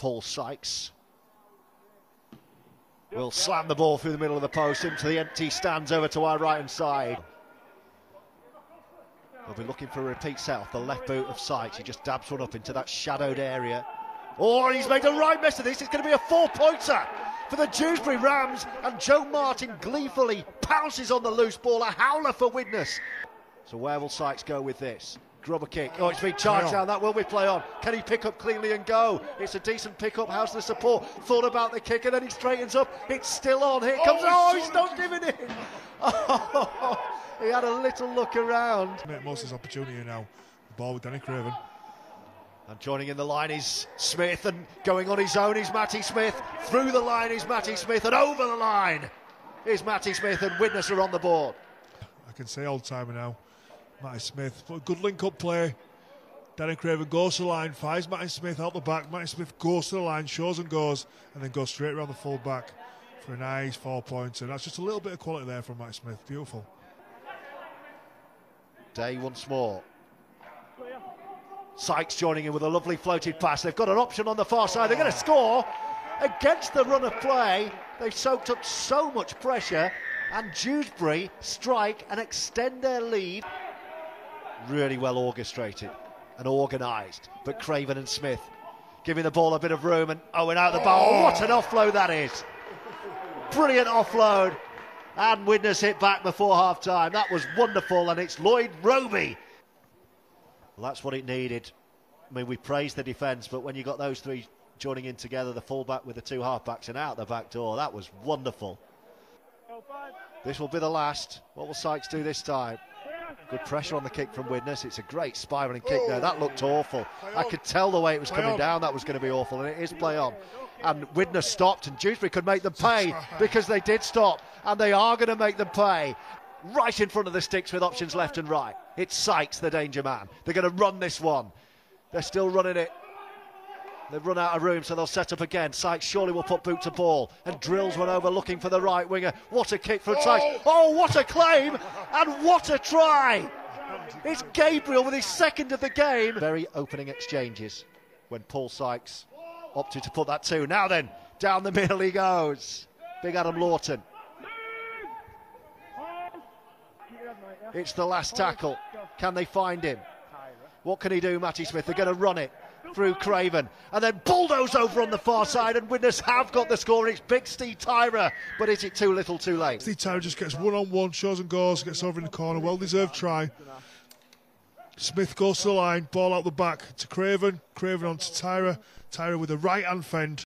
Paul Sykes will slam the ball through the middle of the post into the empty stands over to our right hand side. They'll be looking for a repeat set off the left boot of Sykes. He just dabs one up into that shadowed area. Oh, he's made a right mess of this. It's going to be a four pointer for the Dewsbury Rams. And Joe Martin gleefully pounces on the loose ball. A howler for Widnes. So where will Sykes go with this? Grubber kick. Oh, it's been charged down. That will be play on. Can he pick up cleanly and go? It's a decent pick up. How's the support? Thought about the kick and then he straightens up. It's still on. Here it comes. Oh, oh he's not giving in. Oh, he had a little look around. Make most of his opportunity now. The ball with Danny Craven. And joining in the line is Smith, and going on his own is Matty Smith. Through the line is Matty Smith, and over the line is Matty Smith, and Widnes are on the board. I can say old timer now. Matty Smith, but good link up play. Danny Craven goes to the line, finds Matty Smith out the back. Matty Smith goes to the line, shows and goes, and then goes straight around the full back for a nice four pointer. That's just a little bit of quality there from Matty Smith. Beautiful. Day once more. Sykes joining in with a lovely floated pass. They've got an option on the far side. They're going to score against the run of play. They've soaked up so much pressure, and Dewsbury strike and extend their lead. Really well orchestrated and organised. But Craven and Smith giving the ball a bit of room and Owen out the ball. Oh, what an offload that is! Brilliant offload. And Widnes hit back before half time. That was wonderful, and it's Lloyd Roby well, that's what it needed. I mean, we praised the defence, but when you got those three joining in together, the fullback with the two halfbacks and out the back door, that was wonderful. This will be the last. What will Sykes do this time? Good pressure on the kick from Widnes. It's a great spiralling kick there. That looked awful. I could tell the way it was coming down. That was going to be awful, and it is play on. And Widnes stopped, and Dewsbury could make them pay because they did stop, and they are going to make them pay right in front of the sticks with options left and right. It's Sykes, the danger man. They're going to run this one. They're still running it. They've run out of room, so they'll set up again. Sykes surely will put boot to ball and drills one over looking for the right winger. What a kick from Sykes. Oh! oh, what a claim and what a try. It's Gabriel with his second of the game. Very opening exchanges when Paul Sykes opted to put that two. Now then, down the middle he goes. Big Adam Lawton. It's the last tackle. Can they find him? What can he do, Matty Smith? They're going to run it through Craven. And then bulldoze over on the far side and Widnes have got the score. It's big Steve Tyrer. But is it too little too late? Steve Tyrer just gets one on one shows and goes gets over in the corner. Well deserved try. Smith goes to the line ball out the back to Craven. Craven on to Tyrer. Tyrer with a right hand fend